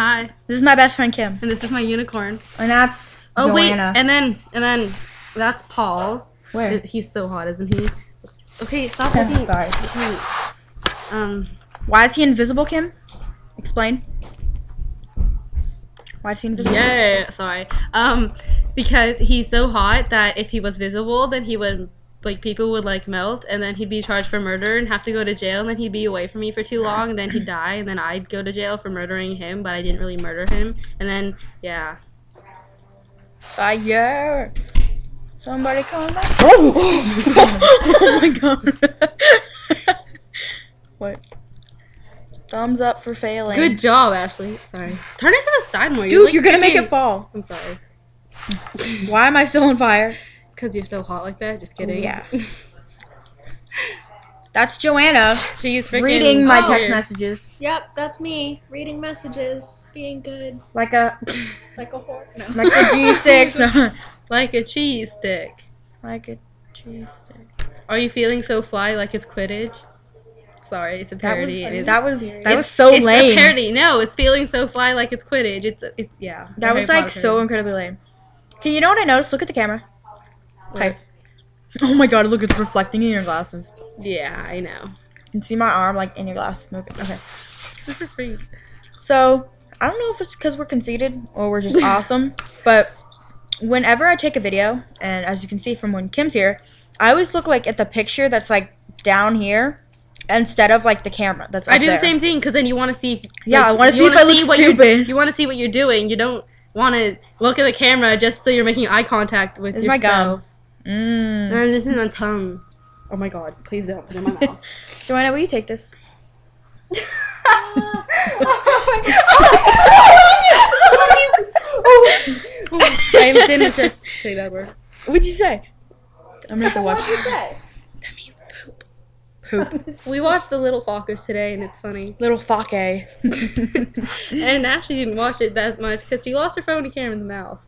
Hi, This is my best friend Kim, and this is my unicorn. and that's Oh Joanna. wait, and then and then that's Paul. Where? He's so hot, isn't he? Okay, stop looking. sorry. Okay. Um, Why is he invisible, Kim? Explain. Why is he invisible? yeah, sorry. Um, because he's so hot that if he was visible, then he would like people would like melt, and then he'd be charged for murder and have to go to jail, and then he'd be away from me for too long, and then he'd die, and then I'd go to jail for murdering him, but I didn't really murder him, and then yeah. Fire! Somebody call back. Oh! oh my god. what? Thumbs up for failing. Good job, Ashley. Sorry. Turn it to the side more. Dude, like, you're gonna make it fall. I'm sorry. Why am I still on fire? Because you're so hot like that. Just oh, kidding. yeah. That's Joanna She's freaking reading my oh, text weird. messages Yep, that's me. Reading messages, being good, like a like a whore. No. like a G6. like a cheese stick. like a G6. Are you feeling so fly like it's Quidditch? Sorry, it's a That was parody. that was that was it's- so it's lame. a parody. No, it's feeling so fly like it's Quidditch. It's it's yeah. the That Harry was like Potter so incredibly lame. Okay, you know what I noticed? Look at the camera. Okay. Oh my god, look, it's reflecting in your glasses. Yeah, I know. You can see my arm like in your glasses. Okay. Such a freak. So, I don't know if it's because we're conceited or we're just awesome, but whenever I take a video, and as you can see from when Kim's here, I always look like at the picture that's like down here instead of like the camera that's I do there. the same thing because then you want to see. Yeah, I wanna see if I look what stupid. You want to see what you're doing. You don't want to look at the camera just so you're making eye contact with my yourself. Gum. Mm. And this is my tongue. Oh my god! Please don't put it in my mouth. Joanna, will you take this? I didn't just say that word. What'd you say? I'm gonna have to watch. What'd you say? That means poop. Poop. We watched The Little Fockers today, and it's funny. Little fake. And Ashley didn't watch it that much because she lost her phone in Cameron's mouth,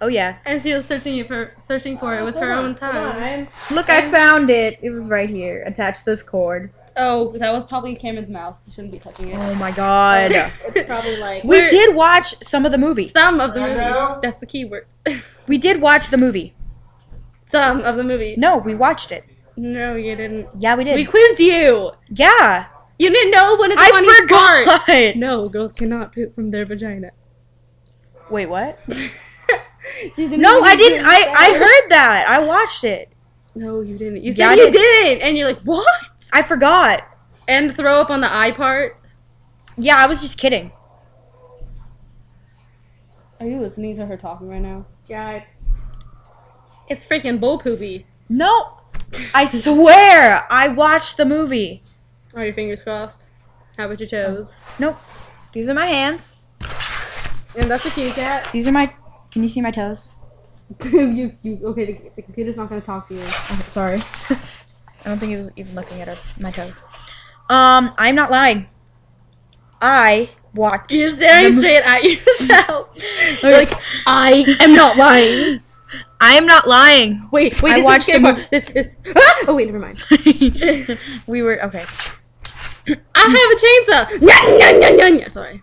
oh yeah. and she was searching it for searching for it with her own time. On, I'm Look, I found it. It was right here. Attach this cord. Oh, that was probably Cameron's mouth. You shouldn't be touching it. Oh my god. it's probably like we We're- did watch some of the movie. Some of the movie. That's the key word. We did watch the movie. Some of the movie. No, we watched it. No, you didn't. Yeah, we did. We quizzed you. yeah. You didn't know when it's I funny part. forgot. No, girls cannot poop from their vagina. Wait, what? She No, I didn't. I say I heard that. I watched it. No, you didn't. You said I you did. didn't, and you're like, what? I forgot. And throw up on the eye part. Yeah, I was just kidding. Are you listening to her talking right now? yeah. I- It's freaking bull poopy. No, I swear I watched the movie. Are your fingers crossed? How about your toes? Nope. These are my hands. And that's a kitty cat. These are my. Can you see my toes? you, you, okay, the, the computer's not gonna talk to you. Okay, sorry. I don't think he was even looking at her, my toes. Um, I'm not lying. I watched. You're staring straight at yourself. You're like, I am not lying. I am not lying. Wait, wait, I watched the this, this, ah! Oh wait, never mind. we were okay. I have a chainsaw. Nya, nya, nya, nya, nya. Sorry.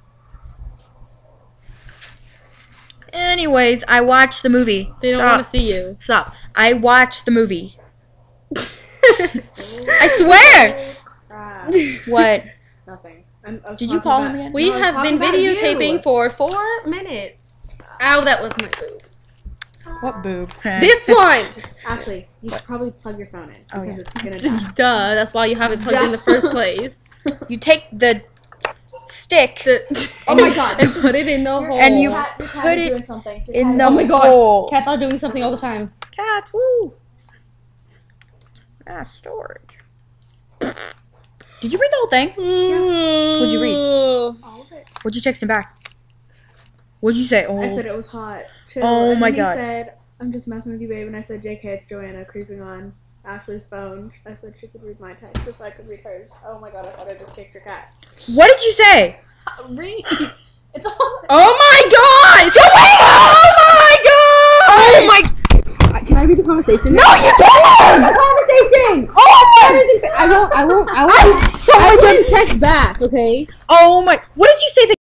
Anyways, I watched the movie. They don't Stop. want to see you. Stop. I watched the movie. I swear. Oh, crap. What? Nothing. I'm, I was Did you call about- him again? We No, have been videotaping you. for four minutes. Ow, that was my boob. What boob? This one. Actually, you should probably plug your phone in Oh, because yeah. it's gonna die. Duh. That's why you have it plugged in the first place. You take the stick The- Oh my God. And put it in the hole. And you- cat, your cat put it doing something. Your in cat the Oh is- my gosh. hole. Cats are doing something all the time. Cats, woo. Ah, storage. Did you read the whole thing? Yeah. What'd you read? All of it. What'd you text him back? What'd you say? Oh, I said it was hot. Chill. Oh and my then God. He said, "I'm just messing with you, babe." And I said, "JK, it's Joanna creeping on Ashley's phone." I said she could read my text if I could read hers. Oh my god, I thought I just kicked your cat. what did you say? Read. It's all. Oh, oh my god! Oh my god! Oh my! Can I read the conversation? No, you don't! The conversation! Oh That my! is insa- I won't, I won't, I won't, oh I won't text back, okay? Oh my! What did you say? The